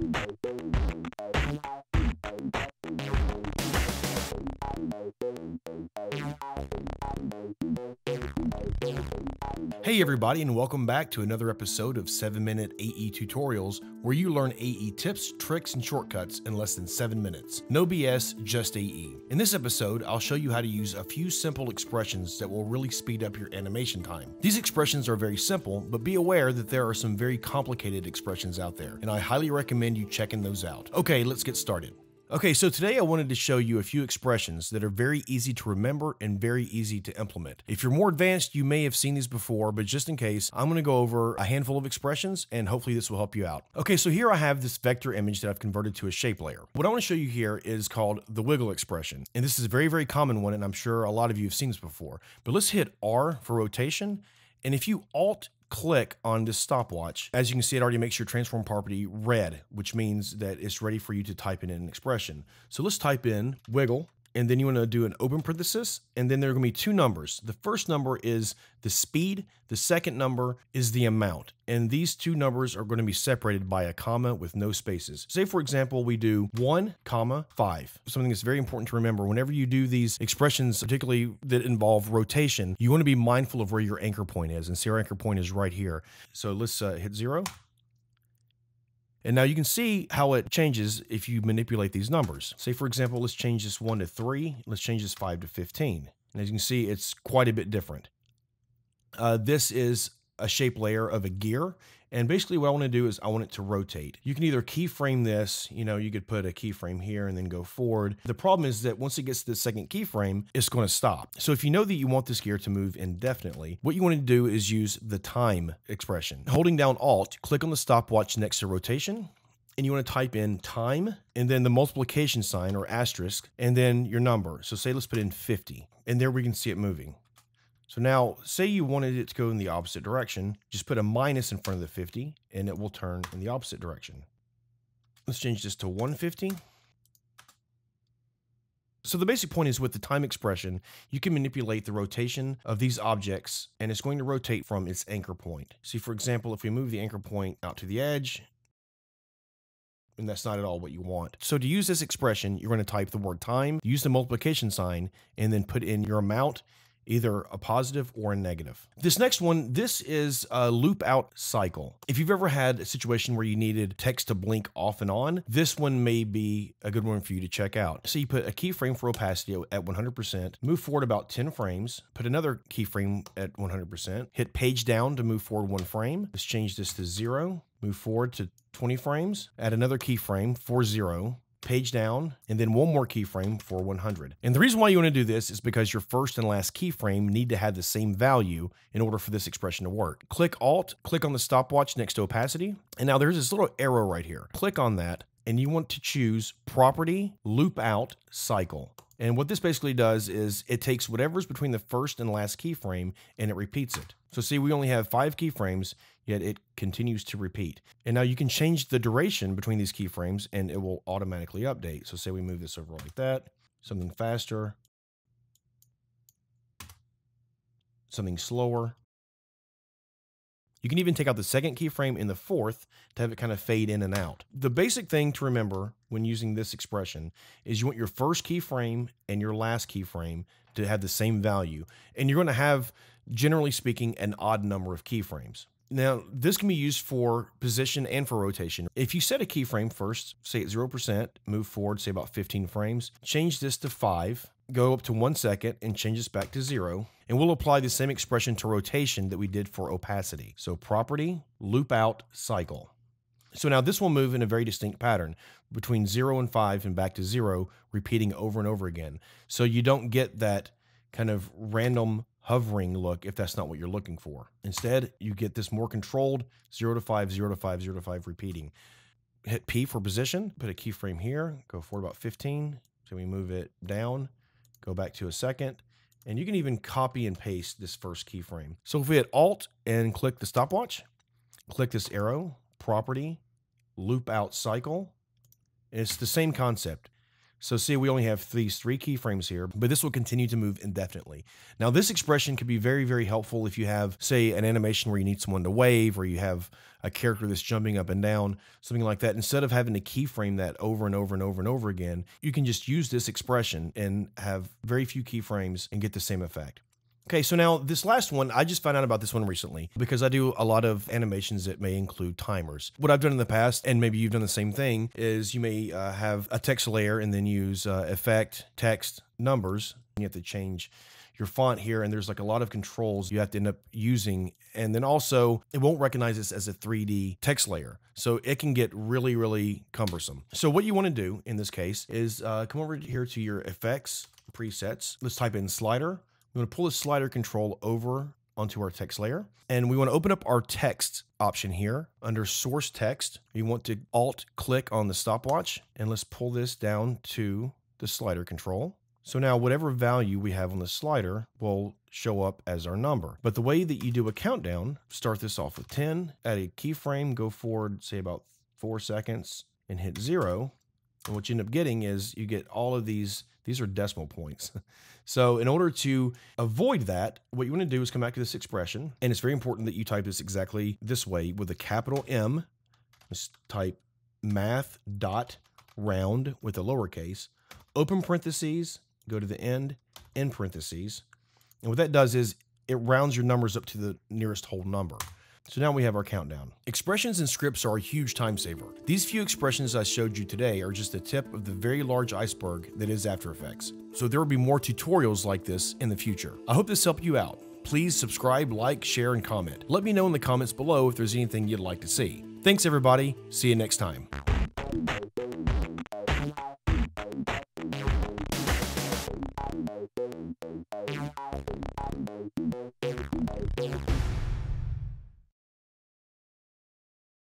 Thank you. Hey everybody and welcome back to another episode of 7 Minute AE Tutorials where you learn AE tips, tricks, and shortcuts in less than 7 minutes. No BS, just AE. In this episode, I'll show you how to use a few simple expressions that will really speed up your animation time. These expressions are very simple, but be aware that there are some very complicated expressions out there, and I highly recommend you checking those out. Okay, let's get started. Okay, so today I wanted to show you a few expressions that are very easy to remember and very easy to implement. If you're more advanced, you may have seen these before, but just in case, I'm going to go over a handful of expressions and hopefully this will help you out. Okay, so here I have this vector image that I've converted to a shape layer. What I want to show you here is called the wiggle expression. And this is a very, very common one, and I'm sure a lot of you have seen this before. But let's hit R for rotation. And if you Alt click on this stopwatch, as you can see, it already makes your transform property red, which means that it's ready for you to type in an expression. So let's type in wiggle and then you want to do an open parenthesis, and then there are going to be two numbers. The first number is the speed, the second number is the amount, and these two numbers are going to be separated by a comma with no spaces. Say, for example, we do 1, comma 5. Something that's very important to remember whenever you do these expressions, particularly that involve rotation, you want to be mindful of where your anchor point is, and see our anchor point is right here. So let's uh, hit 0. And now you can see how it changes if you manipulate these numbers. Say, for example, let's change this 1 to 3. Let's change this 5 to 15. And as you can see, it's quite a bit different. Uh, this is a shape layer of a gear. And basically what I want to do is I want it to rotate. You can either keyframe this, you know, you could put a keyframe here and then go forward. The problem is that once it gets to the second keyframe, it's going to stop. So if you know that you want this gear to move indefinitely, what you want to do is use the time expression. Holding down Alt, click on the stopwatch next to rotation, and you want to type in time and then the multiplication sign or asterisk and then your number. So say let's put in 50 and there we can see it moving. So now, say you wanted it to go in the opposite direction, just put a minus in front of the 50, and it will turn in the opposite direction. Let's change this to 150. So the basic point is with the time expression, you can manipulate the rotation of these objects, and it's going to rotate from its anchor point. See, for example, if we move the anchor point out to the edge, and that's not at all what you want. So to use this expression, you're going to type the word time, use the multiplication sign, and then put in your amount either a positive or a negative. This next one, this is a loop out cycle. If you've ever had a situation where you needed text to blink off and on, this one may be a good one for you to check out. So you put a keyframe for opacity at 100%, move forward about 10 frames, put another keyframe at 100%, hit page down to move forward one frame. Let's change this to zero, move forward to 20 frames, add another keyframe for zero, page down, and then one more keyframe for 100. And the reason why you want to do this is because your first and last keyframe need to have the same value in order for this expression to work. Click Alt, click on the stopwatch next to opacity, and now there's this little arrow right here. Click on that, and you want to choose Property Loop Out Cycle. And what this basically does is it takes whatever's between the first and last keyframe and it repeats it. So see, we only have five keyframes, yet it continues to repeat. And now you can change the duration between these keyframes and it will automatically update. So say we move this over like that, something faster, something slower. You can even take out the second keyframe in the fourth to have it kind of fade in and out. The basic thing to remember when using this expression is you want your first keyframe and your last keyframe to have the same value. And you're going to have, generally speaking, an odd number of keyframes. Now, this can be used for position and for rotation. If you set a keyframe first, say at 0%, move forward, say about 15 frames, change this to 5, go up to 1 second, and change this back to 0. And we'll apply the same expression to rotation that we did for opacity. So property, loop out, cycle. So now this will move in a very distinct pattern between 0 and 5 and back to 0, repeating over and over again. So you don't get that kind of random hovering look if that's not what you're looking for. Instead, you get this more controlled 0 to five, zero to five, zero to 5 repeating. Hit P for position, put a keyframe here, go forward about 15. So we move it down, go back to a second, and you can even copy and paste this first keyframe. So if we hit Alt and click the stopwatch, click this arrow, property, loop out cycle, it's the same concept. So see, we only have these three keyframes here, but this will continue to move indefinitely. Now this expression could be very, very helpful if you have, say, an animation where you need someone to wave or you have a character that's jumping up and down, something like that. Instead of having to keyframe that over and over and over and over again, you can just use this expression and have very few keyframes and get the same effect. Okay, so now this last one, I just found out about this one recently because I do a lot of animations that may include timers. What I've done in the past, and maybe you've done the same thing, is you may uh, have a text layer and then use uh, effect, text, numbers. You have to change your font here, and there's like a lot of controls you have to end up using. And then also, it won't recognize this as a 3D text layer. So it can get really, really cumbersome. So what you want to do in this case is uh, come over here to your effects presets. Let's type in slider we want to pull the slider control over onto our text layer. And we want to open up our text option here under source text. We want to alt click on the stopwatch and let's pull this down to the slider control. So now whatever value we have on the slider will show up as our number. But the way that you do a countdown, start this off with 10, add a keyframe, go forward, say about four seconds and hit zero. And what you end up getting is you get all of these, these are decimal points. So in order to avoid that, what you want to do is come back to this expression, and it's very important that you type this exactly this way with a capital M. Just type math dot round with a lowercase, open parentheses, go to the end, end parentheses. And what that does is it rounds your numbers up to the nearest whole number. So now we have our countdown. Expressions and scripts are a huge time saver. These few expressions I showed you today are just the tip of the very large iceberg that is After Effects. So there will be more tutorials like this in the future. I hope this helped you out. Please subscribe, like, share, and comment. Let me know in the comments below if there's anything you'd like to see. Thanks everybody, see you next time.